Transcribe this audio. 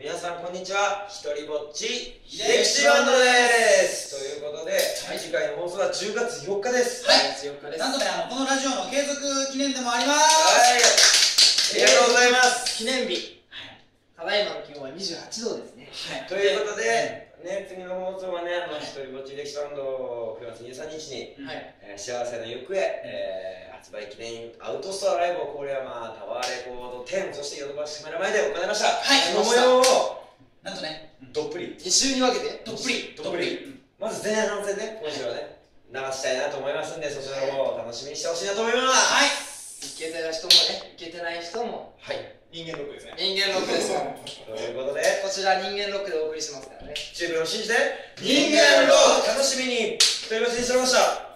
皆さんこんにちは。ひとりぼっち。秀吉バンドです。ということで、はい、次回の放送は10月4日です。はい。10日ですなんとねあのこのラジオの継続記念でもありますはい。ありがとうございます。記念日。ただいまの気温は28度ですね。はい。ということで、ね、次の放送はね、あの、一人ぼっち歴史バンド9月23日に、はい。えー、幸せの行方、えー、発売記念アウトストアライブを郡山タワーレコード10、そしてヨドバシカメラ前で行いました。はい、その模様を、なんとね、どっぷり。2週に分けて、どっぷり。どっぷり。まず前半戦ね、今週はね、流したいなと思いますんで、そちらの方を楽しみにしてほしいなと思います。はい。いけてる人もね、いけてない人も。はい。人間ロックですね。人間ロックです。ということで、こちら人間ロックでお送りしますからね。チームを信じて、人間ロック楽しみにということにしました。